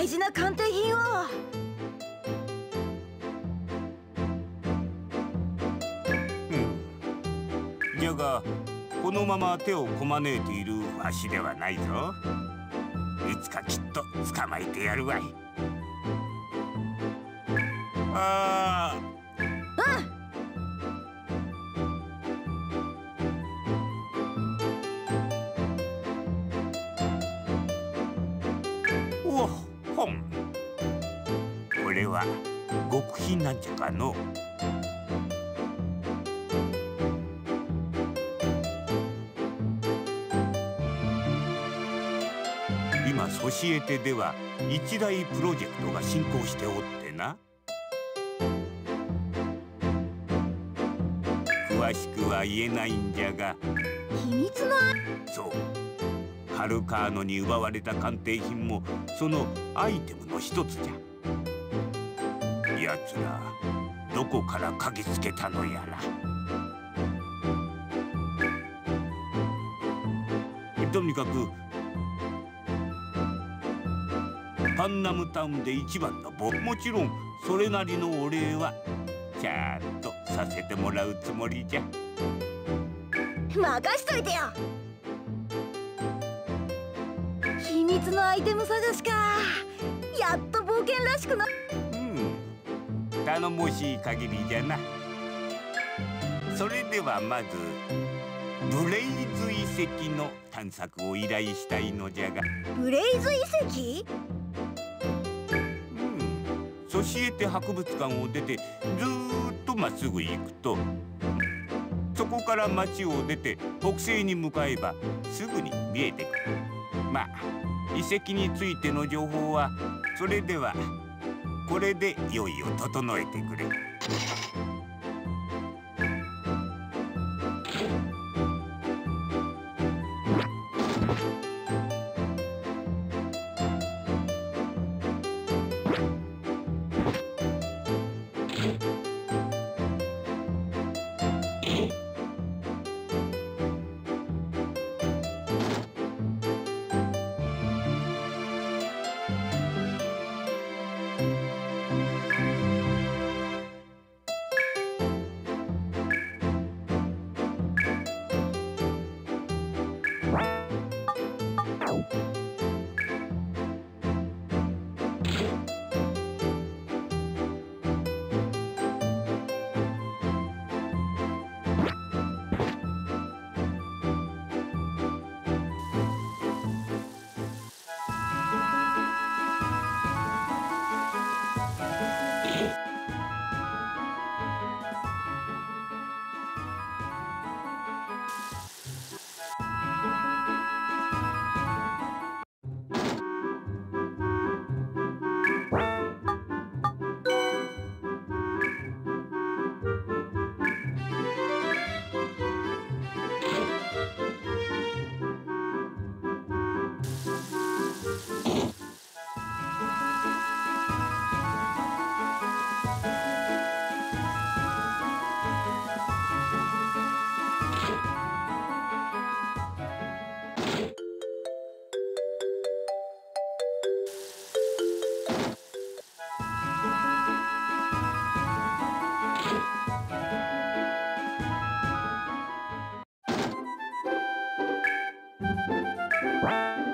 大事な鑑定品を。うん。じゃがこのまま手をこまねえているわしではないぞ。いつかきっと捕まえてやるわい。ああ極品なんじゃかの。今ソシエテでは一大プロジェクトが進行しておってな。詳しくは言えないんじゃが。秘密のそう。ハルカーノに奪われた鑑定品もそのアイテムの一つじゃ奴らどこから嗅ぎつけたのやら。とにかくパンナムタウンで一番の僕もちろんそれなりのお礼はちゃんとさせてもらうつもりじゃ。任しといてよ。秘密のアイテム探しか。やっと冒険らしくな。うん頼もしい限りじゃな。それではまずブレイズ遺跡の探索を依頼したいのじゃが。ブレイズ遺跡？うん。ソシエテ博物館を出てずーっとまっすぐ行くとそこから町を出て北西に向かえばすぐに見えてくる。まあ遺跡についての情報はそれではこれで用意を整えてくれ。Bye.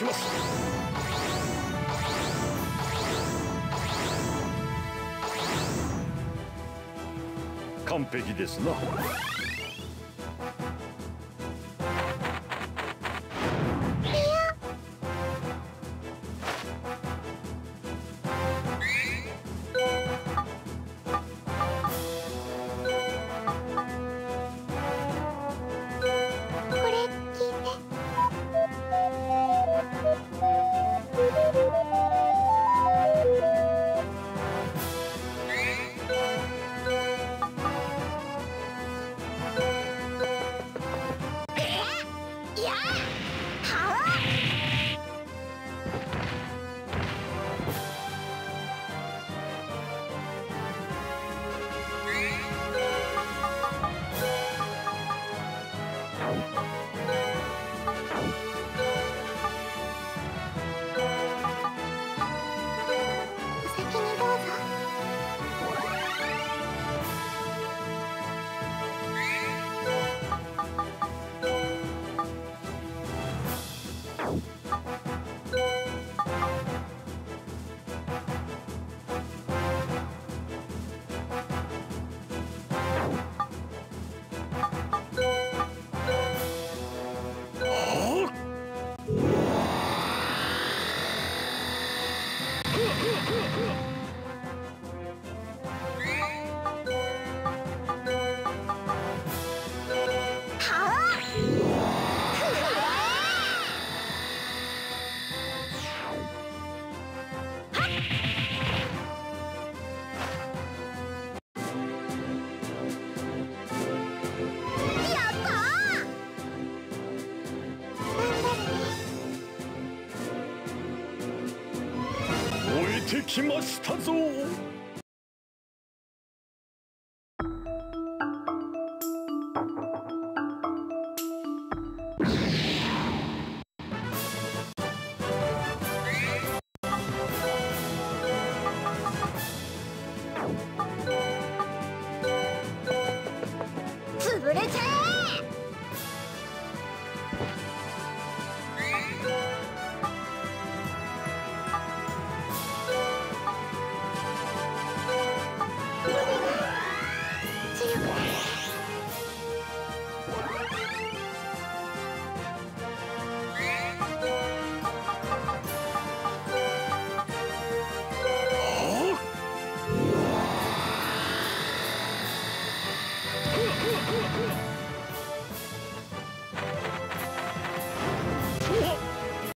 きます。完璧ですな。てきましたぞ。